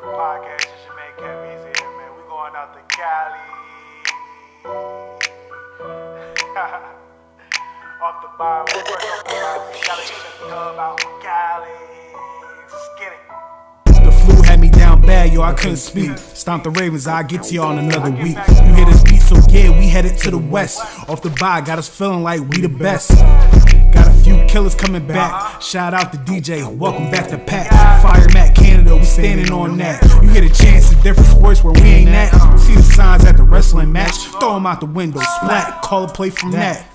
podcast is your KevEZE, man. We going out to Cali. Off the bar, we work on the bar. Gotta check the club out Cali. Just get it. The flu had me down bad, yo, I couldn't speak. Stomp the Ravens, I'll get to y'all in another week. You hit this beat, so yeah, we headed to the west. Off the bar, got us feeling like we the best. Few killers coming back. Shout out to DJ, welcome back to Pat. Fire Matt Canada, we standing on that. You get a chance in different sports where we ain't at. See the signs at the wrestling match, throw them out the window, splat, call a play from that.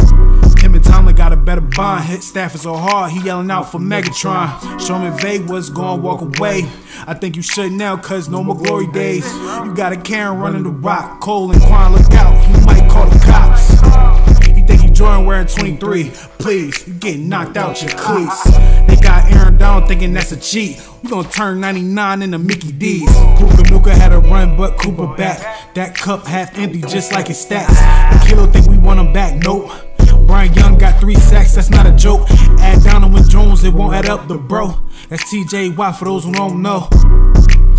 Him and Tomlin got a better bond. Hit Stafford so hard, he yelling out for Megatron. Show me vague was going walk away. I think you should now, cause no more glory days. You got a Kyren running the rock. Cole and Quan, look out, he might call the cops. Wearing 23? Please, you getting knocked out your uh-uh. cleats. They got Aaron Donald thinking that's a cheat. We gonna turn 99 into Mickey D's. Puka Nacua had a run, but Cooper back. That cup half empty, just like his stats. The kilo think we want him back, nope. Byron Young got three sacks, that's not a joke. Add Donovan Jones, it won't add up the bro. That's TJ Watt for those who don't know.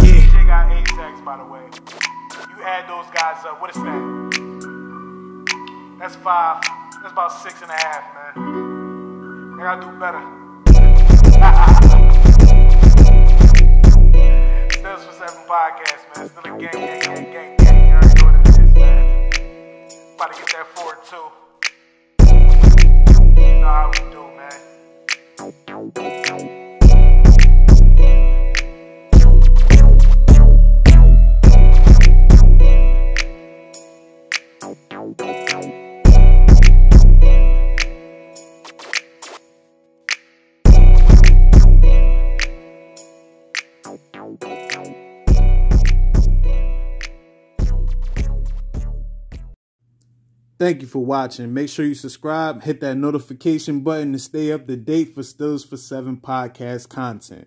Yeah. They got eight sacks, by the way. You add those guys up. What is that? That's five. That's about six and a half, man. I gotta do better. Steelers for Seven podcast, man. Still a gang, gang, gang, gang, gang. You already know what it is, man. About to get that forward, too. You know how we do, Thank you for watching. Make sure you subscribe, hit that notification button to stay up to date for Steelers for 7 podcast content.